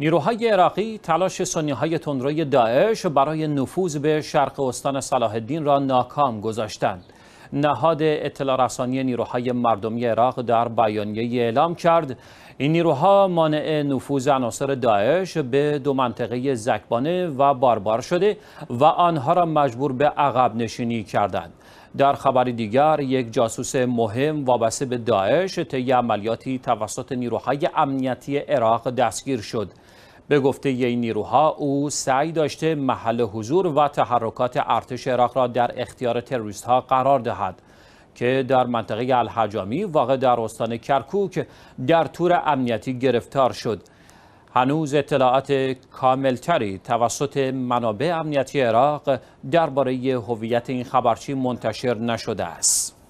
نیروهای عراقی تلاش سنی های تندروی داعش برای نفوذ به شرق استان صلاح الدین را ناکام گذاشتند. نهاد اطلاع رسانی نیروهای مردمی عراق در بیانیه اعلام کرد این نیروها مانع نفوذ عناصر داعش به دو منطقه زکبانه و باربار شده و آنها را مجبور به عقب نشینی کردند. در خبری دیگر یک جاسوس مهم وابسته به داعش طی عملیاتی توسط نیروهای امنیتی عراق دستگیر شد. به گفته این نیروها او سعی داشته محل حضور و تحرکات ارتش عراق را در اختیار تروریست ها قرار دهد که در منطقه الحجامی واقع در استان کرکوک در تور امنیتی گرفتار شد هنوز اطلاعات کاملتری توسط منابع امنیتی عراق درباره هویت این خبرچی منتشر نشده است.